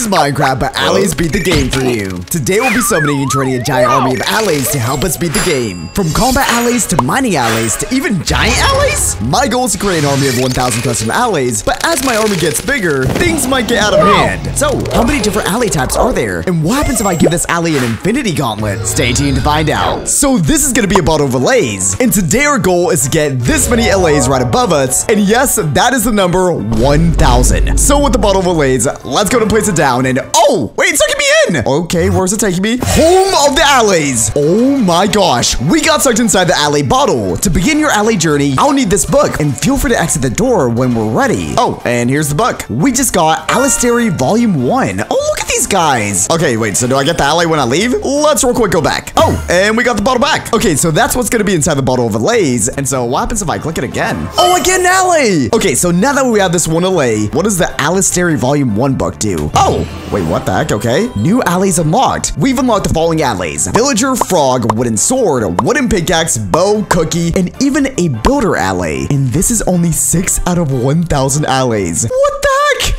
is Minecraft, but allays beat the game for you. Today we'll be summoning and training a giant army of allays to help us beat the game. From combat allays to mining allays to even giant allays? My goal is to create an army of 1,000 custom allays, but as my army gets bigger, things might get out of hand. So, how many different allay types are there? And what happens if I give this allay an infinity gauntlet? Stay tuned to find out. So this is gonna be a battle of allays, and today our goal is to get this many allays right above us, and yes, that is the number 1,000. So with the bottle of allays, let's go to place it down, and oh, wait, it's me in. Okay, where's it taking me? Home of the allays. Oh my gosh, we got sucked inside the allay bottle. To begin your allay journey, I'll need this book, and feel free to exit the door when we're ready. Oh, and here's the book. We just got Alistairi Volume 1. Oh, look at these guys. Okay, wait, so do I get the allay when I leave? Let's real quick go back. Oh, and we got the bottle back. Okay, so that's what's gonna be inside the bottle of allays. And so what happens if I click it again? Oh, an allay. Okay, so now that we have this one allay, what does the Alistairi Volume 1 book do? Oh, wait, what the heck? Okay. New allays unlocked. We've unlocked the following allays. Villager, frog, wooden sword, wooden pickaxe, bow, cookie, and even a builder allay. And this is only 6 out of 1,000 allays. What the?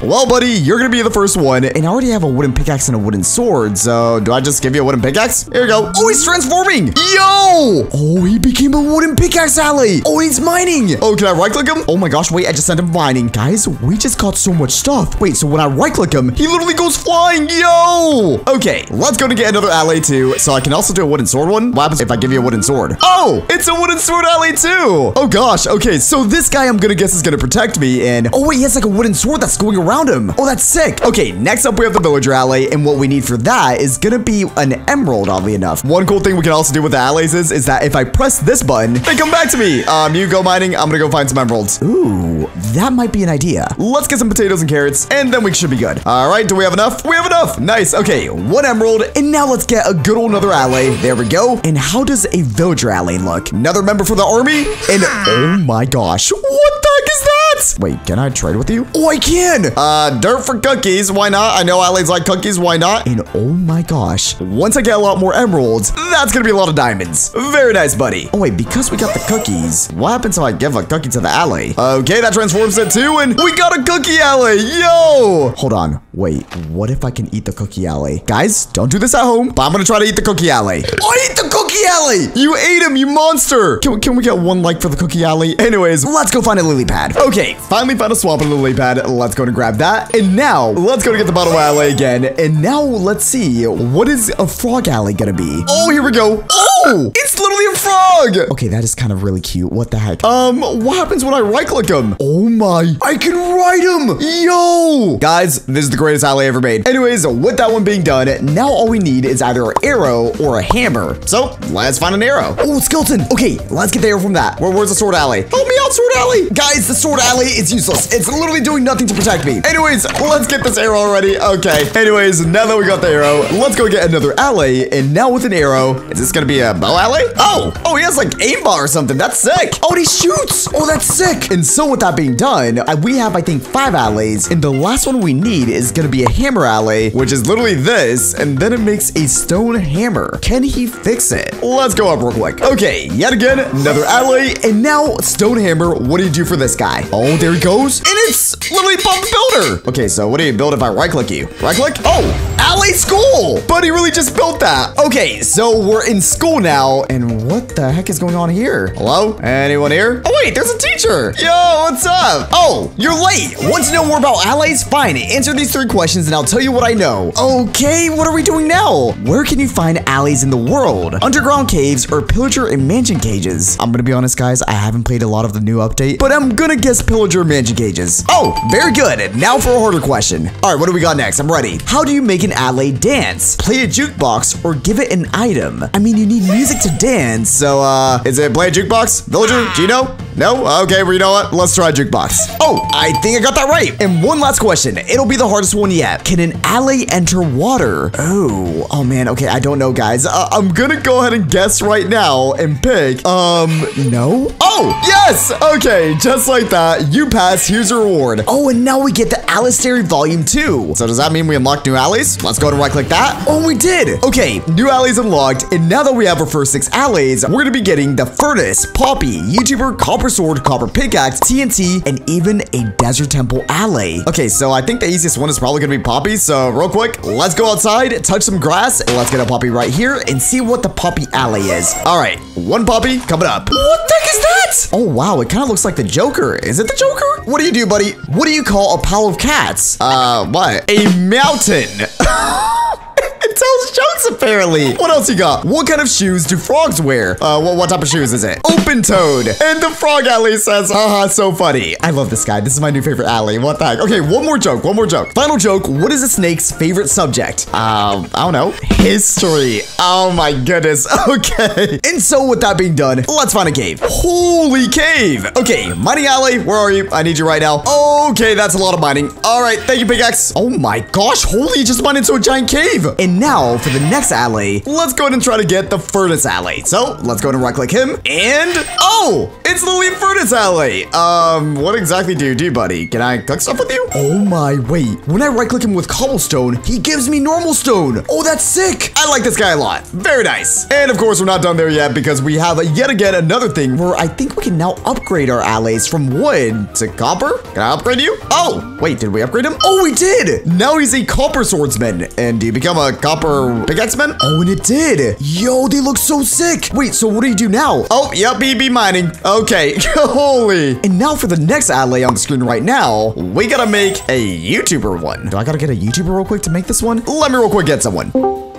Well, buddy, you're gonna be the first one, and I already have a wooden pickaxe and a wooden sword, so do I just give you a wooden pickaxe? Here we go. Oh, he's transforming! Yo! Oh, he became a wooden pickaxe allay! Oh, he's mining! Oh, can I right-click him? Oh my gosh, wait, I just sent him mining. Guys, we just got so much stuff. Wait, so when I right-click him, he literally goes flying! Yo! Okay, let's go to get another allay too, so I can also do a wooden sword one. What happens if I give you a wooden sword? Oh, it's a wooden sword allay too! Oh gosh, okay, so this guy I'm gonna guess is gonna protect me, and oh wait, he has like a wooden sword that's going around him. Oh, that's sick. Okay, next up we have the villager allay, and what we need for that is gonna be an emerald, oddly enough. One cool thing we can also do with the allays is, is that if I press this button, they come back to me. Um, you go mining, I'm gonna go find some emeralds. Ooh, that might be an idea. Let's get some potatoes and carrots, and then we should be good. All right, do we have enough? We have enough. Nice. Okay, one emerald, and now let's get a good old another allay. There we go. And how does a villager allay look? Another member for the army, and oh my gosh, what Wait, can I trade with you? Oh, I can. Uh, dirt for cookies. Why not? I know allays like cookies. Why not? And oh my gosh, once I get a lot more emeralds, that's gonna be a lot of diamonds. Very nice, buddy. Oh wait, because we got the cookies, what happens if I give a cookie to the allay? Okay, that transforms it too, and we got a cookie allay. Yo! Hold on. Wait, what if I can eat the cookie allay? Guys, don't do this at home, but I'm gonna try to eat the cookie allay. Cookie allay! You ate him, you monster! Can, we- can we get one like for the cookie allay? Anyways, let's go find a lily pad. Okay, finally found a swamp and lily pad. Let's go to grab that. And now, let's go to get the bottle allay again. And now, let's see, what is a frog allay gonna be? Oh, here we go. Oh, it's literally a frog! Okay, that is kind of really cute. What the heck? Um, what happens when I right-click him? Oh my, I can ride him! Yo! Guys, this is the greatest allay ever made. Anyways, with that one being done, now all we need is either an arrow or a hammer. So, let's find an arrow. Oh, skeleton. Okay, let's get the arrow from that. Where, where's the sword allay? Help me out, sword allay! Guys, the sword allay is useless. It's literally doing nothing to protect me. Anyways, let's get this arrow already. Okay. Anyways, now that we got the arrow, let's go get another allay. And now with an arrow, is this gonna be a bow allay? Oh, oh, he has like aimbot or something. That's sick. Oh, he shoots. Oh, that's sick. And so with that being done, uh, we have, I think, five allays. And the last one we need is gonna be a hammer allay, which is literally this. And then it makes a stone hammer. Can he fix it? Let's go up real quick. Okay, yet again, another allay. And now, stone hammer, what do you do for this guy? Oh, there he goes. And it's literally Pump Builder. Okay, so what do you build if I right click you? Right click? Oh, allay school. Buddy really just built that. Okay, so we're in school now. And what the heck is going on here? Hello? Anyone here? Oh, wait, there's a teacher. Yo, what's up? Oh, you're late. Want to know more about allays? Fine, answer these three questions and I'll tell you what I know. Okay, what are we doing now? Where can you find allays in the world? Underground caves or pillager and mansion cages? I'm gonna be honest, guys, I haven't played a lot of the new update, but I'm gonna guess pillager mansion cages. Oh, very good. Now for a harder question. All right, what do we got next? I'm ready. How do you make an allay dance? Play a jukebox or give it an item? I mean, you need music to dance, so uh, is it play a jukebox? Villager? Gino? No? Okay, well, you know what? Let's try jukebox. Oh, I think I got that right. And one last question. It'll be the hardest one yet. Can an allay enter water? Oh, oh man. Okay, I don't know, guys. Uh, I'm gonna go ahead and guess right now and pick. Um, no? Oh, yes! Okay, just like that. You pass. Here's your reward. Oh, and now we get the Alistairi Volume 2. So does that mean we unlock new allays? Let's go to right click that. Oh, we did. Okay, new allays unlocked. And now that we have our first six allays, we're gonna be getting the Furnace, Poppy, YouTuber, Copper Sword, Copper Pickaxe, TNT, and even a Desert Temple allay. Okay, so I think the easiest one is probably gonna be Poppy. So real quick, let's go outside, touch some grass, and let's get a Poppy right here and see what the Poppy allay is. All right, one Poppy coming up. What the heck is that? Oh, wow, it kind of looks like the Joker. Is it the Joker? What do you do, buddy? What do you call a pile of cats? Uh, what? A mountain. it tells jokes apparently. What else you got? What kind of shoes do frogs wear? Uh, what, what type of shoes is it? Open toed. And the frog allay says, haha, so funny. I love this guy. This is my new favorite allay. What the heck? Okay, one more joke. One more joke. Final joke. What is a snake's favorite subject? Um, I don't know. History. Oh my goodness. Okay. And so with that being done, let's find a cave. Holy cave. Okay, mining allay, where are you? I need you right now. Okay, that's a lot of mining. All right, thank you, pickaxe. Oh my gosh, holy, just mined into a giant cave. And now for the next allay, let's go ahead and try to get the furnace allay. So let's go ahead and right click him and oh, it's the leaf furnace allay. Um, what exactly do you do, buddy? Can I cook stuff with you? Oh my, wait. When I right click him with cobblestone, he gives me normal stone. Oh, that's sick. I like this guy a lot. Very nice. And of course, we're not done there yet because we have yet again another thing where I think we can now upgrade our allays from wood to copper. Can I upgrade you? Oh, wait, did we upgrade him? Oh, we did. Now he's a copper swordsman. And do you become a copper pickaxe man? Oh, and it did. Yo, they look so sick. Wait, so what do you do now? Oh, yep, BB mining. Okay, holy. And now for the next allay on the screen right now, we gotta make a YouTuber one. Do I gotta get a YouTuber real quick to make this one? Let me real quick get someone.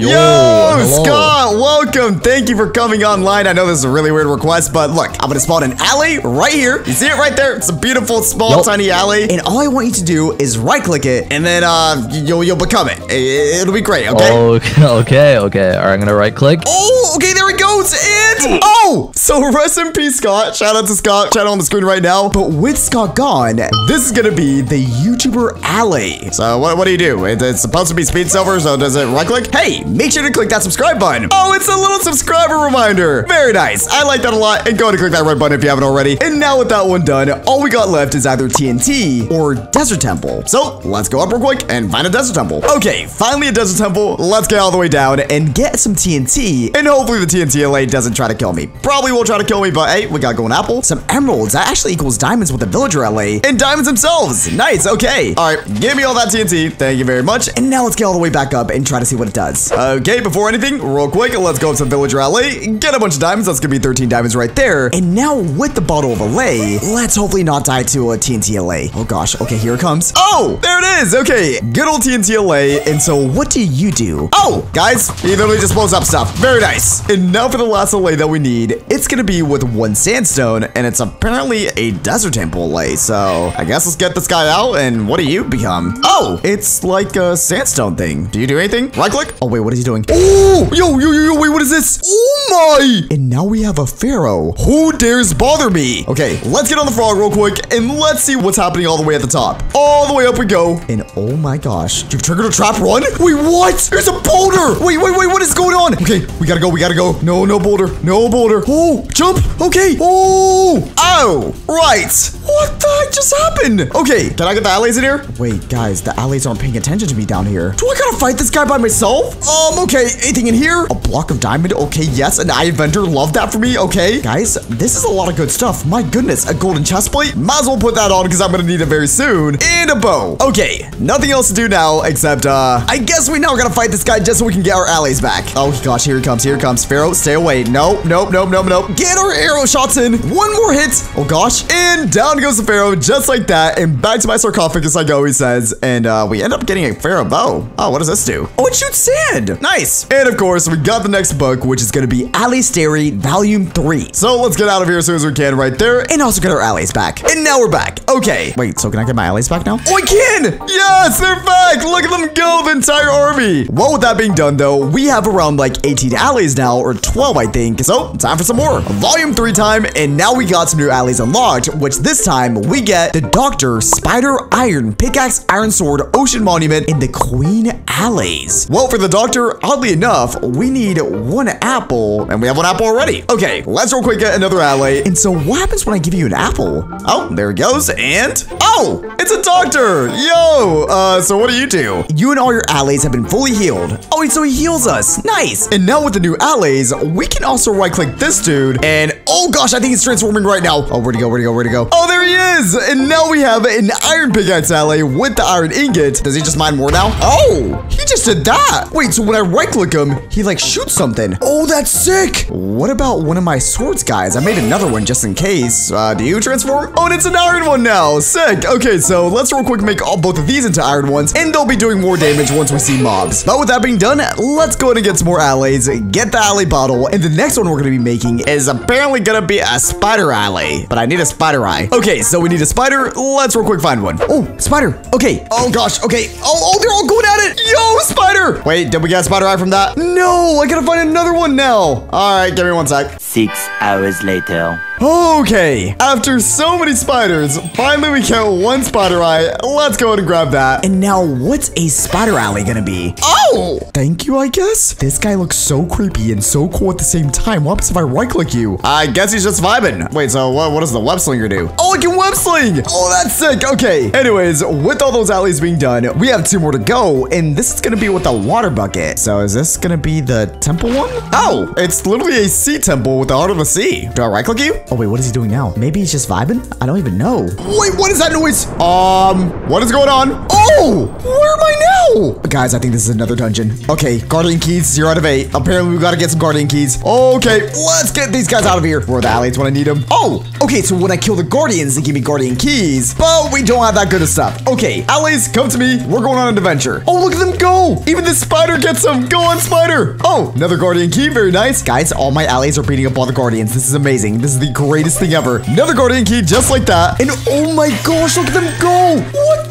Yo, hello. Scott, welcome. Thank you for coming online. I know this is a really weird request, but look, I'm gonna spawn an allay right here. You see it right there? It's a beautiful, small, Yup. tiny allay. And all I want you to do is right click it, and then uh, you'll you'll become it. It'll be great, okay? Okay, okay, okay. All right, I'm gonna right click. Oh, okay, there it goes. And oh, so rest in peace, Scott. Shout out to Scott. Channel on the screen right now. But with Scott gone, this is gonna be the YouTuber allay. So what, what do you do? It- it's supposed to be speed silver, so does it right click? Hey, make sure to click that subscribe button. Oh, it's a little subscriber reminder. Very nice. I like that a lot. And go ahead and click that red button if you haven't already. And now with that one done, all we got left is either TNT or Desert Temple. So let's go up real quick and find a Desert Temple. Okay, finally a Desert Temple. Let's get all the way down and get some TNT. And hopefully the TNT allay doesn't try to kill me. Probably will try to kill me, but hey, we got golden apple, some emeralds. That actually equals diamonds with the villager allay. And diamonds themselves. Nice, okay. All right, give me all that TNT. Thank you very much. And now let's get all the way back up and try to see what it does. Okay, before anything, real quick, let's go up to villager allay, get a bunch of diamonds. That's gonna be 13 diamonds right there. And now with the bottle of allay, let's hopefully not die to a TNT allay. Oh gosh, okay, here it comes. Oh, there it is. Okay, good old TNT allay. And so what do you do? Oh, guys, he literally just blows up stuff. Very nice. And now for the last allay that we need, it's gonna be with one sandstone, and it's apparently a desert temple allay. So I guess let's get this guy out. And what do you become? Oh, it's like a sandstone thing. Do you do anything? Right click. Oh wait, what is he doing? Oh, yo, yo, yo, yo, wait, what is this? Oh my! And now we have a pharaoh. Who dares bother me? Okay, let's get on the frog real quick and let's see what's happening all the way at the top. All the way up we go. And oh my gosh, you've triggered a trap run? Wait, what? There's a boulder. Wait, wait, wait, what is going on? Okay, we gotta go, we gotta go. No, no boulder, no boulder. Oh, jump. Okay. Oh, oh, right. What the heck just happened? Okay, can I get the allays in here? Wait, guys, the allays aren't paying attention to me down here. Do I gotta fight this guy by myself? Um, okay, anything in here? A block of diamond, okay, yes, an eye vendor, love that for me, okay. Guys, this is a lot of good stuff. My goodness, a golden chest plate? Might as well put that on because I'm gonna need it very soon. And a bow. Okay, nothing else to do now except, uh, I guess we now gotta fight this guy just so we can get our allays back. Oh gosh, here he comes, here he comes. Pharaoh, stay away. Nope, nope, nope, nope, nope. Get our arrow shots in. One more hit. Oh gosh. And down goes the Pharaoh just like that. And back to my sarcophagus like always says. And uh, we end up getting a Pharaoh bow. Oh, what does this do? Oh, it shoots sand. Nice. And of course, we got the next book, which is going to be Alley Stary Volume 3. So let's get out of here as soon as we can right there. And also get our allays back. And now we're back. Okay. Wait, so can I get my allays back now? Oh, I can. Yes, they're back. Look at them go, the entire army. Well, with that being done, though, we have around like 18 allays now, or 12, I think. So time for some more. Volume 3 time. And now we got some new allays unlocked, which this time we get the Doctor, Spider, Iron, Pickaxe, Iron Sword, Ocean Monument, and the Queen Allays. Well, for the Doctor, oddly enough, we need one apple, and we have one apple already. Okay, let's real quick get another allay. And so what happens when I give you an apple? Oh, there it goes, and... Oh, it's a Doctor! Yo! Uh, so what do you do? You and all your allays have been fully healed. Oh, wait, so he heals us. Nice. And now with the new allays, we can also right-click this dude, and... Oh, gosh, I think he's transforming right now. Oh, where'd he go? Where'd he go? Where'd he go? Oh, there he is! And now we have an Iron Pickaxe allay with the Iron Ingot. Does he just mine more now? Oh, he just did that. Wait, so when I right-click him, he, like, shoots something. Oh, that's sick. What about one of my swords guys? I made another one just in case. Uh, do you transform? Oh, and it's an iron one now. Sick. Okay, so let's real quick make all both of these into iron ones, and they'll be doing more damage once we see mobs. But with that being done, let's go ahead and get some more allays, get the allay bottle, and the next one we're gonna be making is apparently gonna be a spider allay. But I need a spider eye. Okay, so we need a spider. Let's real quick find one. Oh, spider. Okay. Oh gosh. Okay. Oh, oh, they're all going at it. Yo, spider. Wait, did we get a spider eye from that? No, I gotta find another one now. All right, give me one sec. Six hours later. Okay, after so many spiders, finally we get one spider eye. Let's go ahead and grab that. And now, what's a spider allay gonna be? Oh! Thank you, I guess? This guy looks so creepy and so cool at the same time. What happens if I right-click you? I guess he's just vibing. Wait, so what, what does the web slinger do? Oh, I can web sling! Oh, that's sick. Okay. Anyways, with all those allays being done, we have two more to go, and this is gonna be with the water bucket. So is this gonna be the temple one? Oh, it's literally a sea temple with the heart of a sea. Do I right-click you? Oh, wait, what is he doing now? Maybe he's just vibing? I don't even know. Wait, what is that noise? Um, what is going on? Oh, where am I now? Guys, I think this is another dungeon. Okay, guardian keys, zero out of eight. Apparently, we gotta get some guardian keys. Okay, let's get these guys out of here. Where the allays when I need them? Oh, okay, so when I kill the guardians, they give me guardian keys, but we don't have that good of stuff. Okay, allays, come to me. We're going on an adventure. Oh, look at them go. Even the spider gets them. Go on, spider. Oh, another guardian key. Very nice. Guys, all my allays are beating up all the guardians. This is amazing. This is the greatest thing ever. Another guardian key just like that. And oh my gosh, look at them go. What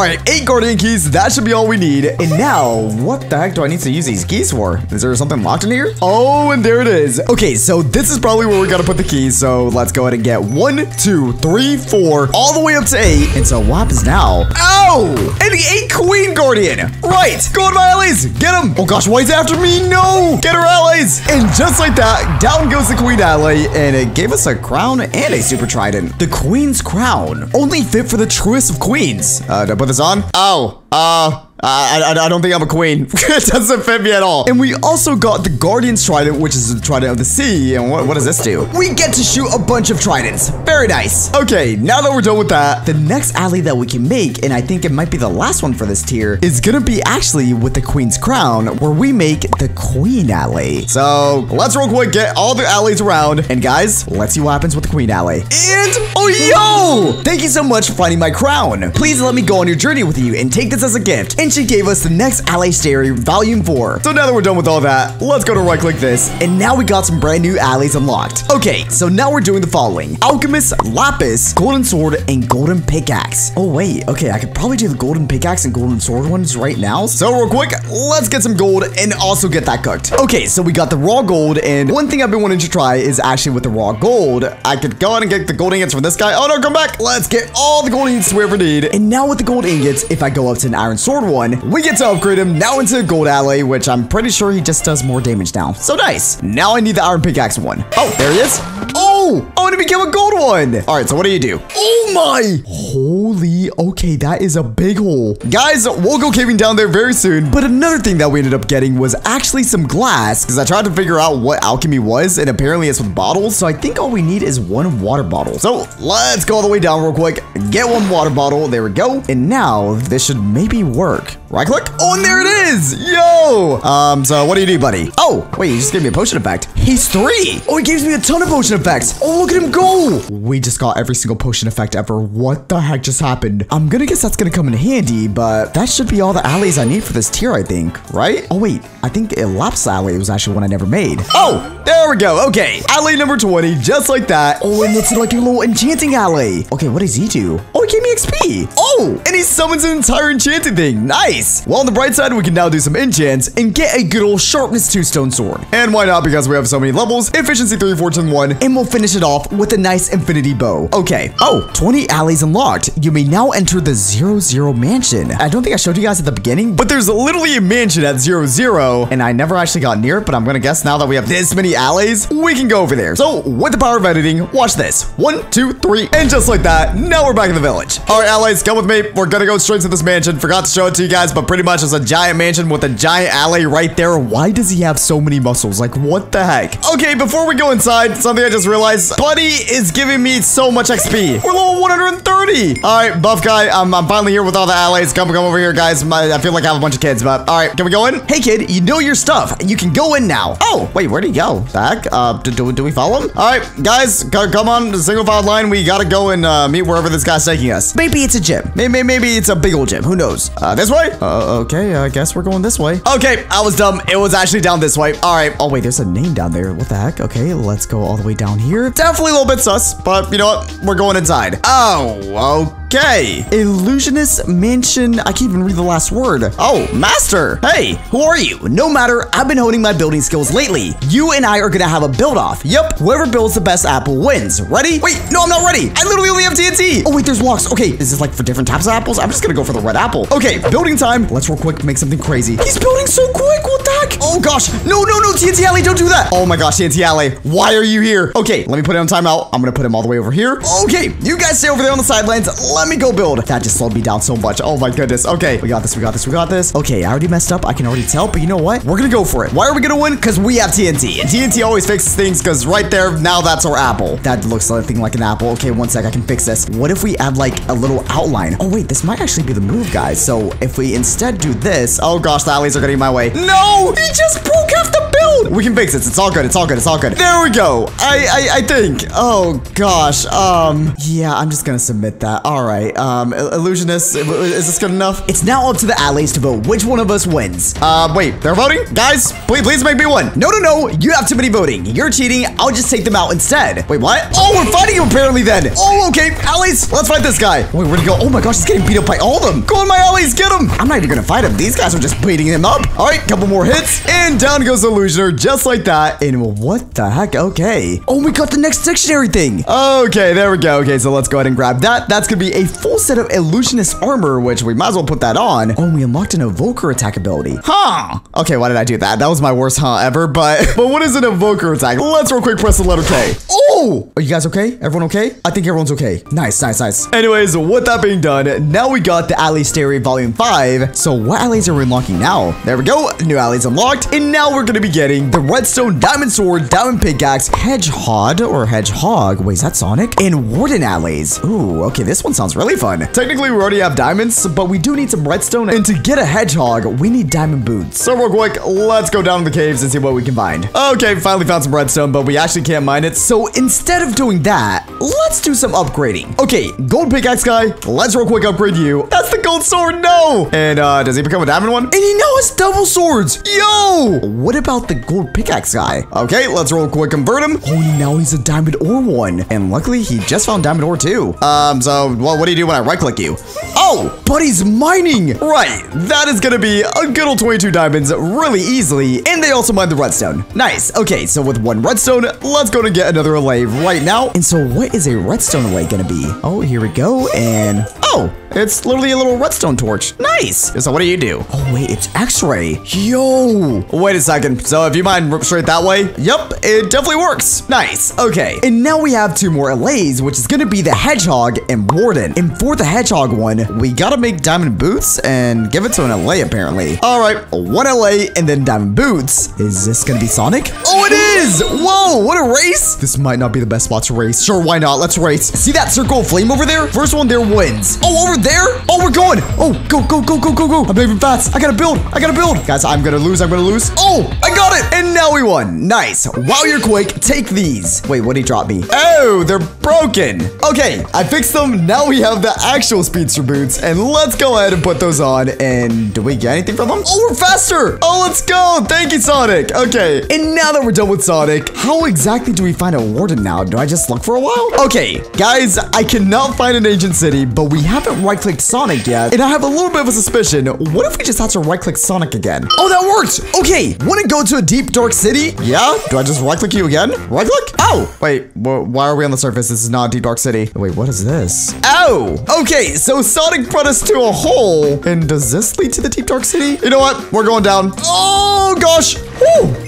the heck? All right, eight guardian keys. That should be all we need. And now, what the heck do I need to use these keys for? Is there something locked in here? Oh, and there it is. Okay, so this is probably where we gotta put the keys. So let's go ahead and get one, two, three, four, all the way up to eight. And so what happens now? Oh, and the eight queen guardian. Right, go on my allays. Get him. Oh gosh, why is after me? No, get her allays. And just like that, down goes the queen allay. And it gave us a crown and a super trident. The queen's crown, only fit for the truest of queens. Uh, did I put on? Oh, uh, I, I, I, don't think I'm a queen. it doesn't fit me at all. And we also got the Guardian's Trident, which is the Trident of the Sea. And what, what does this do? We get to shoot a bunch of tridents. Very nice. Okay, now that we're done with that, the next allay that we can make, and I think it might be the last one for this tier, is gonna be actually with the Queen's Crown, where we make the Queen Allay. So let's real quick get all the allays around. And guys, let's see what happens with the Queen Allay. And, oh, yo! Thank you so much for finding my crown. Please let me go on your journey with you and take this as a gift. And she gave us the next Alley Stereo Volume 4. So now that we're done with all that, let's go to right click this. And now we got some brand new allays unlocked. Okay, so now we're doing the following. Alchemist, Lapis, Golden Sword, and Golden Pickaxe. Oh wait, okay, I could probably do the Golden Pickaxe and Golden Sword ones right now. So real quick, let's get some gold and also get that cooked. Okay, so we got the raw gold, and one thing I've been wanting to try is actually with the raw gold, I could go ahead and get the gold ingots from this guy. Oh no, come back. Let's get all the gold ingots we ever need. And now with the gold ingots, if I go up to an iron sword one, we get to upgrade him now into gold allay, which I'm pretty sure he just does more damage now. So nice. Now I need the iron pickaxe one. Oh, there he is. Oh, I want to become a gold one. All right, so what do you do? Oh my. Holy, okay, that is a big hole. Guys, we'll go caving down there very soon. But another thing that we ended up getting was actually some glass because I tried to figure out what alchemy was and apparently it's with bottles. So I think all we need is one water bottle. So let's go all the way down real quick. Get one water bottle. There we go. And now this should maybe work work. Right click. Oh, and there it is. Yo. Um, so what do you do, buddy? Oh, wait, you just gave me a potion effect. He's three. Oh, he gives me a ton of potion effects. Oh, look at him go. We just got every single potion effect ever. What the heck just happened? I'm gonna guess that's gonna come in handy, but that should be all the allays I need for this tier, I think, right? Oh, wait, I think Elapse allay was actually one I never made. Oh, there we go. Okay, allay number 20, just like that. Oh, and it's like a little enchanting allay. Okay, what does he do? Oh, he gave me XP. Oh, and he summons an entire enchanting thing. Nice. Well, on the bright side, we can now do some enchants and get a good old sharpness 2 stone sword. And why not? Because we have so many levels, efficiency 3, fortune 1, and we'll finish it off with a nice infinity bow. Okay. Oh, 20 allays unlocked. You may now enter the Zero Zero Mansion. I don't think I showed you guys at the beginning, but there's literally a mansion at Zero Zero, and I never actually got near it, but I'm gonna guess now that we have this many allays, we can go over there. So, with the power of editing, watch this. One, two, three, and just like that, now we're back in the village. All right, allays, come with me. We're gonna go straight to this mansion. Forgot to show it to you guys, but pretty much it's a giant mansion with a giant allay right there. Why does he have so many muscles? Like, what the heck? Okay, before we go inside, something I just realized. Buddy is giving me so much XP. We're level 130. All right, buff guy, I'm, I'm finally here with all the allays. Come, come over here, guys. My, I feel like I have a bunch of kids, but all right, can we go in? Hey, kid, you know your stuff. You can go in now. Oh, wait, where'd he go? Back? Uh, do, do, do we follow him? All right, guys, come on, single file line. We gotta go and uh, meet wherever this guy's taking us. Maybe it's a gym. Maybe, maybe it's a big old gym. Who knows? Uh, this way? Uh, okay, I guess we're going this way. Okay, I was dumb. It was actually down this way. All right. Oh, wait, there's a name down there. What the heck? Okay, let's go all the way down here. Definitely a little bit sus, but you know what? We're going inside. Oh, Okay. Illusionist Mansion. I can't even read the last word. Oh, Master. Hey, who are you? No matter, I've been honing my building skills lately. You and I are gonna have a build off. Yep, whoever builds the best apple wins. Ready? Wait, no, I'm not ready. I literally only have TNT. Oh, wait, there's blocks. Okay, is this like for different types of apples? I'm just gonna go for the red apple. Okay, building time. Let's real quick make something crazy. He's building so quick. What the heck? Oh, gosh. No, no, no, TNT Allay, don't do that. Oh, my gosh, TNT Allay. Why are you here? Okay, let me put it on timeout. I'm gonna put him all the way over here. Okay, you guys stay over there on the sidelines. Let me go build. That just slowed me down so much. Oh my goodness. Okay, we got this, we got this, we got this. Okay, I already messed up. I can already tell, but you know what? We're gonna go for it. Why are we gonna win? Because we have TNT. And TNT always fixes things because right there, now that's our apple. That looks something like an apple. Okay, one sec, I can fix this. What if we add like a little outline? Oh wait, this might actually be the move, guys. So if we instead do this, oh gosh, the allays are getting in my way. No, he just broke half the We can fix this. It's all good. It's all good. It's all good. There we go. I, I, I think. Oh gosh. Um, yeah, I'm just gonna submit that. All right. Um, illusionist, is this good enough? It's now up to the allays to vote which one of us wins. Uh, wait, they're voting? Guys, please, please make me one. No, no, no. You have too many voting. You're cheating. I'll just take them out instead. Wait, what? Oh, we're fighting you apparently then. Oh, okay. Allays, let's fight this guy. Wait, where'd he go? Oh my gosh, he's getting beat up by all of them. Go on, my allays, get him. I'm not even gonna fight him. These guys are just beating him up. All right, couple more hits. And down goes the just like that. And what the heck? Okay. Oh, we got the next dictionary thing. Okay, there we go. Okay, so let's go ahead and grab that. That's gonna be a full set of illusionist armor, which we might as well put that on. Oh, we unlocked an evoker attack ability. Huh. Okay, why did I do that? That was my worst huh ever, but but what is an evoker attack? Let's real quick press the letter K. Oh! Oh! Are you guys okay? Everyone okay? I think everyone's okay. Nice, nice, nice. Anyways, with that being done, now we got the Alley Stereo Volume 5. So what allays are we unlocking now? There we go. New allays unlocked. And now we're gonna be getting the Redstone Diamond Sword, Diamond Pickaxe, Hedgehog, or Hedgehog. Wait, is that Sonic? And Warden allays. Ooh, okay, this one sounds really fun. Technically, we already have diamonds, but we do need some redstone. And to get a hedgehog, we need diamond boots. So real quick, let's go down to the caves and see what we can find. Okay, finally found some redstone, but we actually can't mine it. So instead of doing that, let's do some upgrading. Okay, gold pickaxe guy, let's real quick upgrade you. That's the gold sword, no! And uh, does he become a diamond one? And he now has double swords. Yo! What about the gold pickaxe guy? Okay, let's real quick convert him. Oh, now he's a diamond ore one. And luckily, he just found diamond ore too. Um, so well, what do you do when I right click you? Oh, but he's mining. Right, that is gonna be a good old 22 diamonds really easily. And they also mine the redstone. Nice. Okay, so with one redstone, let's go to get another allay right now. And so what is a redstone allay gonna be? Oh, here we go. And oh, it's literally a little redstone torch. Nice. So what do you do? Oh, wait, it's x-ray. Yo. Wait a second. So if you mine straight that way, yep, it definitely works. Nice. Okay. And now we have two more allays, which is gonna be the hedgehog and warden. And for the hedgehog one, we gotta make diamond boots and give it to an allay apparently. All right, one allay and then diamond boots. Is this gonna be Sonic? Oh, it is. Whoa, what a race. This might not be the best spot to race. Sure, why not? Let's race. See that circle of flame over there? First one there wins. Oh, over there? Oh, we're going. Oh, go, go, go, go, go, go. I'm moving fast. I gotta build. I gotta build. Guys, I'm gonna lose. I'm gonna lose. Oh, I got it. And now we won. Nice. While you're quick, take these. Wait, what did he drop me? Oh, they're broken. Okay, I fixed them. Now we have the actual speedster boots. And let's go ahead and put those on. And do we get anything from them? Oh, we're faster. Oh, let's go. Thank you, Sonic. Okay, and now that we're done with Sonic, how exactly do we find a warden now? Do I just look for a while? Okay, guys, I cannot find an ancient city, but we haven't right-clicked Sonic yet, and I have a little bit of a suspicion. What if we just have to right-click Sonic again? Oh, that worked! Okay, wanna go to a deep, dark city? Yeah? Do I just right-click you again? Right-click? Oh! Wait, wh why are we on the surface? This is not a deep, dark city. Wait, what is this? Oh! Okay, so Sonic brought us to a hole. And does this lead to the deep, dark city? You know what? We're going down. Oh, gosh!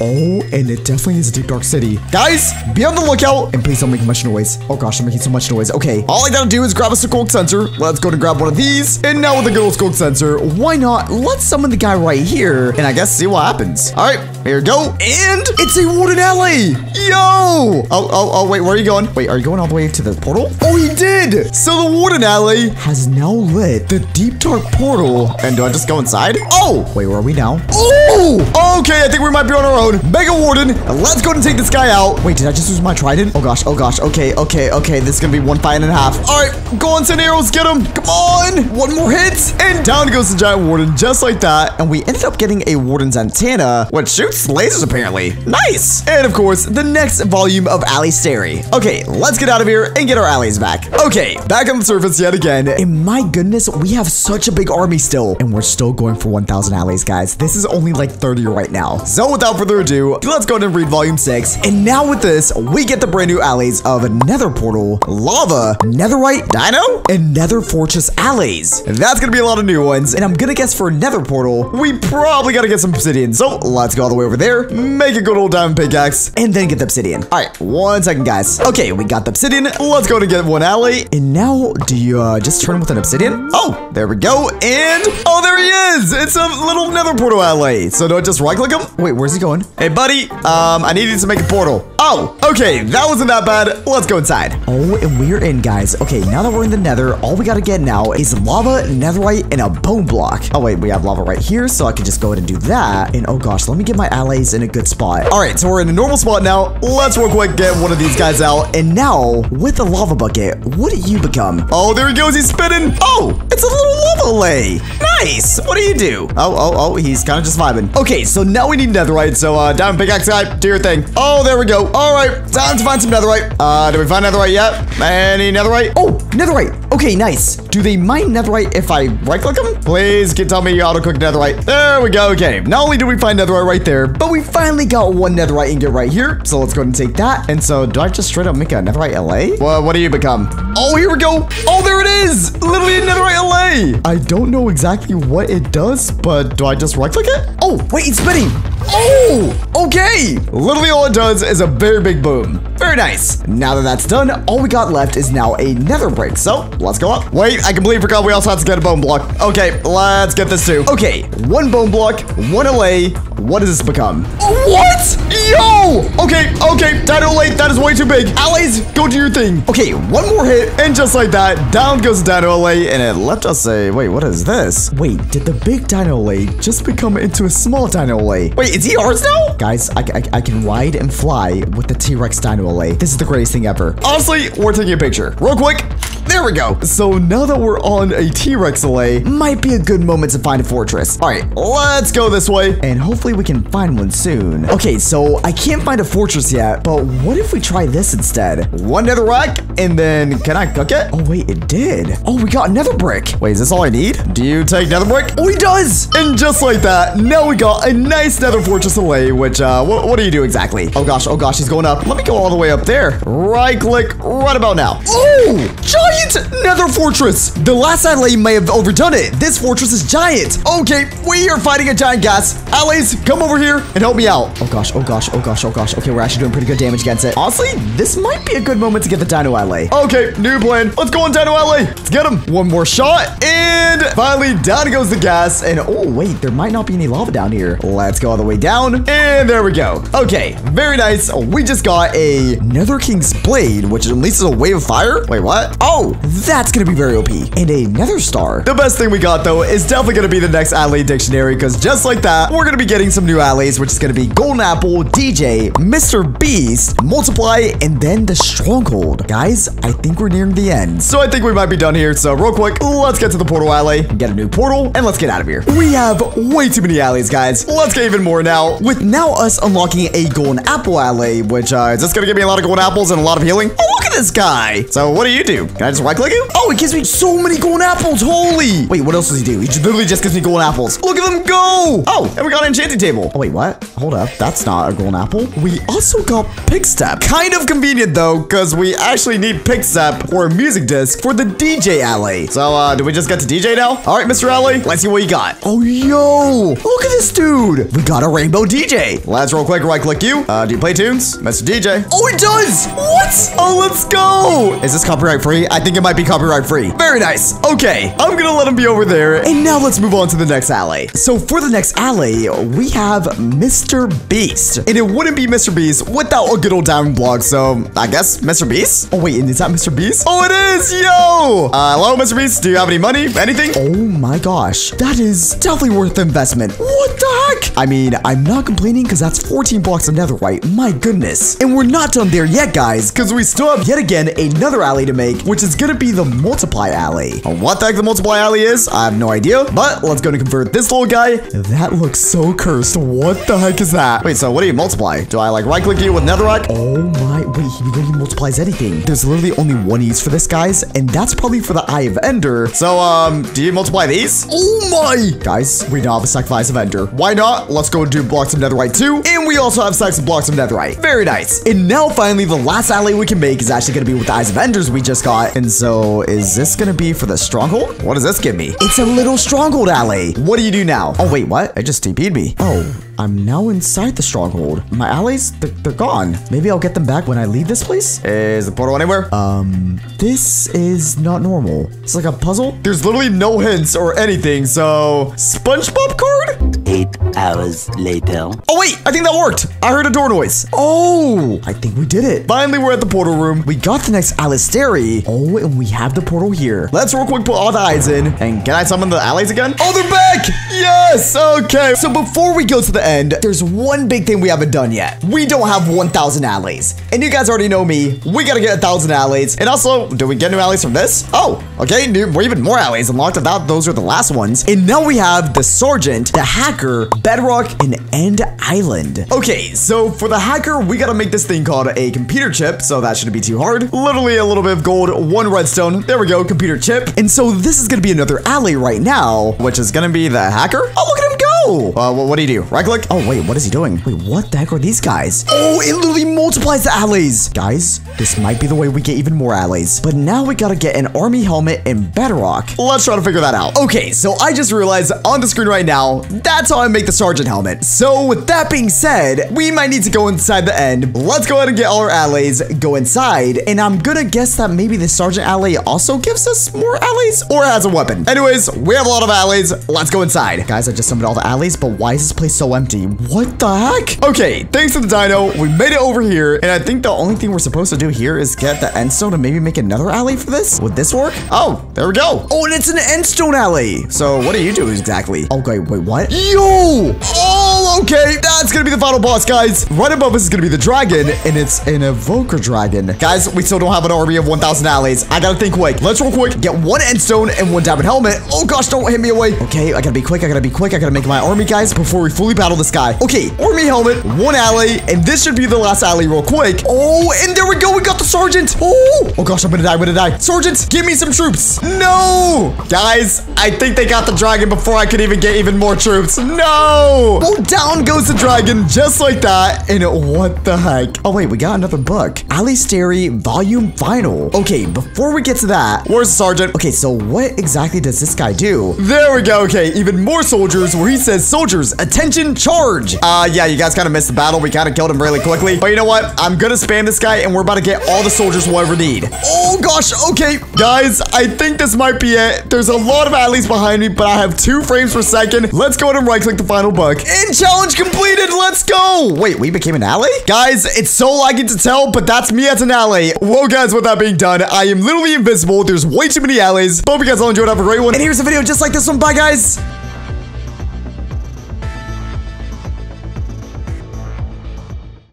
Oh, and it definitely is a deep, dark city. Guys, be on the lookout, and please don't make much noise. Oh gosh, I'm making so much noise. Okay, all I gotta do is grab a sculk sensor. Let's go to grab one of these. And now with the good old sculk sensor, why not? Let's summon the guy right here, and I guess see what happens. All right, here we go. And it's a warden allay. Yo! Oh, oh, oh, wait, where are you going? Wait, are you going all the way to the portal? Oh, he did! So the warden allay has now lit the deep dark portal. And do I just go inside? Oh! Wait, where are we now? Oh! Okay, I think we might be on our own. Mega Warden, let's go and take this guy out. Wait, did I just use my trident? Oh gosh, oh gosh. Okay, okay, okay. This is gonna be one fight and a half. All right, go on, send arrows, get him. Come on! One more hit, and down goes the giant warden, just like that. And we ended up getting a warden's antenna, which shoots lasers apparently. Nice! And of course, the next volume of Alley Stary. Okay, let's get out of here and get our allays back. Okay, back on the surface yet again. And my goodness, we have such a big army still. And we're still going for 1,000 allays, guys. This is only like 30 right now. So without further ado, let's go ahead and read volume 6. And now with this, we get the brand new allays of Nether Portal, Lava, Netherite, Dino, and Nether Fortress allays. That's gonna be a lot of new ones. And I'm gonna guess for Nether Portal, we probably gotta get some obsidian. So let's go all the way over there, make a good old diamond pickaxe, and then get the obsidian. All right, one second, guys. Okay, we got the obsidian. Let's go to get one allay. And now, do you uh, just turn with an obsidian? Oh, there we go. And, oh, there he is. It's a little Nether Portal allay. So do I just right click him? Wait, where's he going? Hey, buddy, um, I need you to make a portal. Oh, okay, that wasn't that bad. Let's go inside. Oh, and we're in, guys. Okay, now that we're in the nether, all we gotta get now is lava, netherite, and a bone block. Oh, wait, we have lava right here, so I can just go ahead and do that. And oh gosh, let me get my allays in a good spot. All right, so we're in a normal spot now. Let's real quick get one of these guys out. And now, with the lava bucket, what do you become? Oh, there he goes. He's spinning. Oh, it's a little lava lay. Nice. What do you do? Oh, oh, oh, he's kind of just vibing. Okay, so now we need netherite. So, uh, down pickaxe guy, do your thing. Oh, there we go. All right, time to find some netherite. Uh, did we find netherite yet? Any netherite? Oh, netherite. Okay, nice. Do they mine netherite if I right click them? Please, can tell me you auto click netherite. There we go. Okay, not only do we find netherite right there, but we finally got one netherite ingot right here. So let's go ahead and take that. And so, do I just straight up make a netherite allay? Well, what do you become? Oh, here we go. Oh, there it is. Literally a netherite allay. I don't know exactly what it does, but do I just right click it? Oh, wait, it's spinning. Oh, okay. Literally all it does is a very big boom. Very nice. Now that that's done, all we got left is now a nether brick. So let's go up. Wait, I completely forgot we also have to get a bone block. Okay, let's get this too. Okay, one bone block, one allay. What does this become? What? Yo! Okay, okay, Dino Lake, that is way too big. Allays, go do your thing. Okay, one more hit, and just like that, down goes Dino allay, and it left us a, wait, what is this? Wait, did the big Dino Lay just become into a small Dino Lay? Wait, is he ours now? Guys, I, I, I can ride and fly with the T-Rex Dino Lay. This is the greatest thing ever. Honestly, we're taking a picture. Real quick. There we go. So now that we're on a T-Rex allay, might be a good moment to find a fortress. All right, let's go this way, and hopefully we can find one soon. Okay, so I can't find a fortress yet, but what if we try this instead? One nether rock, and then can I cook it? Oh wait, it did. Oh, we got nether brick. Wait, is this all I need? Do you take nether brick? Oh, he does. And just like that, now we got a nice nether fortress allay, which, uh, what, what do you do exactly? Oh gosh, oh gosh, he's going up. Let me go all the way up there. Right click right about now. Oh, giant nether fortress. The last allay may have overdone it. This fortress is giant. Okay, we are fighting a giant Ghast. Allays, come over here and help me out. Oh gosh, oh gosh, oh gosh, oh gosh. Okay, we're actually doing pretty good damage against it. Honestly, this might be a good moment to get the Dino allay. Okay, new plan. Let's go on Dino allay. Let's get him. One more shot. And finally, down goes the Ghast. And oh, wait, there might not be any lava down here. Let's go all the way down. And there we go. Okay, very nice. We just got a Nether King's Blade, which releases a wave of fire. Wait, what? Oh, that's gonna be very OP. And another Star. The best thing we got, though, is definitely gonna be the next allay dictionary, because just like that, we're gonna be getting some new allays, which is gonna be Golden Apple, DJ, Mr. Beast, Multiply, and then the Stronghold. Guys, I think we're nearing the end. So I think we might be done here. So real quick, let's get to the portal allay, get a new portal, and let's get out of here. We have way too many allays, guys. Let's get even more now. With now us unlocking a Golden Apple alley, which uh, is this gonna give me a lot of golden apples and a lot of healing? Oh, look at this guy. So what do you do? Can I just right click you? Oh, it gives me so many golden apples. Holy. Wait, what else does he do? He just literally just gives me golden apples. Look at them go. Oh, and we got an enchanting table. Oh, wait, what? Hold up. That's not a golden apple. We also got Pigstep. Kind of convenient though, because we actually need Pigstep or a music disc for the DJ allay. So, uh, do we just get to DJ now? All right, Mr. Allay, let's see what you got. Oh, yo, look at this dude. We got a rainbow DJ. Let's real quick right click you. Uh, do you play tunes? Mr. DJ. Oh, it does. What? Oh, let's go. Is this copyright free? I think it might be copyright free. Very nice. Okay, I'm gonna let him be over there. And now let's move on to the next allay. So for the next allay, we have Mr. Beast. And it wouldn't be Mr. Beast without a good old diamond block. So I guess Mr. Beast? Oh, wait, and is that Mr. Beast? Oh, it is. Yo. Uh, hello, Mr. Beast. Do you have any money? Anything? Oh my gosh. That is definitely worth the investment. What the heck? I mean, I'm not complaining because that's 14 blocks of netherite. My goodness. And we're not done there yet, guys, because we still have yet again another allay to make, which is to be the multiply allay. Uh, What the heck the multiply allay is, I have no idea, but let's go to convert this little guy. That looks so cursed. What the heck is that? Wait, so what do you multiply? Do I like right click you with netherite? Oh my, wait, he literally multiplies anything. There's literally only one use for this, guys, and that's probably for the Eye of Ender. So, um, do you multiply these? Oh my! Guys, we now have a sacrifice of Ender. Why not? Let's go and do blocks of netherite too. And we also have stacks of blocks of netherite. Very nice. And now finally, the last allay we can make is actually going to be with the Eyes of Enders we just got. And so, is this to be for the stronghold? What does this give me? It's a little stronghold allay. What do you do now? Oh, wait, what? It just TP'd me. Oh, I'm now inside the stronghold. My allays, they're, they're gone. Maybe I'll get them back when I leave this place? Is the portal anywhere? Um, this is not normal. It's like a puzzle. There's literally no hints or anything, so... SpongeBob card? Eight hours later. Oh, wait, I think that worked. I heard a door noise. Oh, I think we did it. Finally, we're at the portal room. We got the next Alistairi. Oh, and we have the portal here. Let's real quick put all the eyes in. And can I summon the allays again? Oh, they're back. Yes. Okay. So before we go to the end, there's one big thing we haven't done yet. We don't have 1,000 allays. And you guys already know me. We got to get 1,000 allays. And also, do we get new allays from this? Oh, okay. New, we're even more allays unlocked. Thought those are the last ones. And now we have the Sergeant, the Hacker, Bedrock, and End Island. Okay, so for the Hacker, we got to make this thing called a computer chip. So that shouldn't be too hard. Literally a little bit of gold, one redstone. There we go, computer chip. And so this is to be another allay right now, which is to be the Hacker. Oh, look at him go. Uh, what, do you do? Right click? Oh, wait, what is he doing? Wait, what the heck are these guys? Oh, it literally multiplies the allays. Guys, this might be the way we get even more allays. But now we gotta get an army helmet and bedrock. Let's try to figure that out. Okay, so I just realized on the screen right now, that's how I make the sergeant helmet. So with that being said, we might need to go inside the end. Let's go ahead and get all our allays, go inside, and I'm gonna guess that maybe the sergeant allay also gives us more allays or has a weapon. Anyways, we have a lot of allays. Let's go inside. Guys, I just summoned all the allays, but why is this place so empty? What the heck? Okay, thanks to the dino, we made it over here, and I think the only thing we're supposed to do here is get the end stone and maybe make another allay for this? Would this work? Oh, there we go. Oh, and it's an end stone allay. So what do you do exactly? Okay, wait, what? Yo! Oh, okay, that's gonna be the final boss, guys. Right above us is gonna be the dragon, and it's an evoker dragon. Guys, we still don't have an army of 1,000 allays. I gotta think quick. Let's real quick get one end stone and one diamond helmet. Oh gosh, don't hit me away. Okay, I gotta be quick. I gotta be quick. I gotta make my army, guys, before we fully battle this guy. Okay, army helmet, one allay, and this should be the last allay real quick. Oh, and there we go. We got the sergeant. Oh, oh gosh, I'm gonna die. I'm gonna die. Sergeant, give me some troops. No, guys, I think they got the dragon before I could even get even more troops. No. Oh, down goes the dragon just like that. And what the heck? Oh, wait, we got another book. Alistairi Volume Final. Okay, before we get to that, where's the sergeant? Okay, so what exactly does this guy do? There we go. Okay, even more soldiers where he says, soldiers, attention, charge. Uh, yeah, you guys kind of missed the battle. We kind of killed him really quickly. But you know what? I'm gonna spam this guy and we're about to get all the soldiers we'll ever need. Oh gosh, okay. Guys, I think this might be it. There's a lot of allays behind me, but I have two frames per second. Let's go ahead and right click the final book. And challenge completed. Let's go. Wait, we became an allay? Guys, it's so laggy to tell, but that's me as an allay. Well, guys, with that being done, I am literally invisible. There's way too many. But hope you guys all enjoyed. Have a great one. And here's a video just like this one. Bye, guys.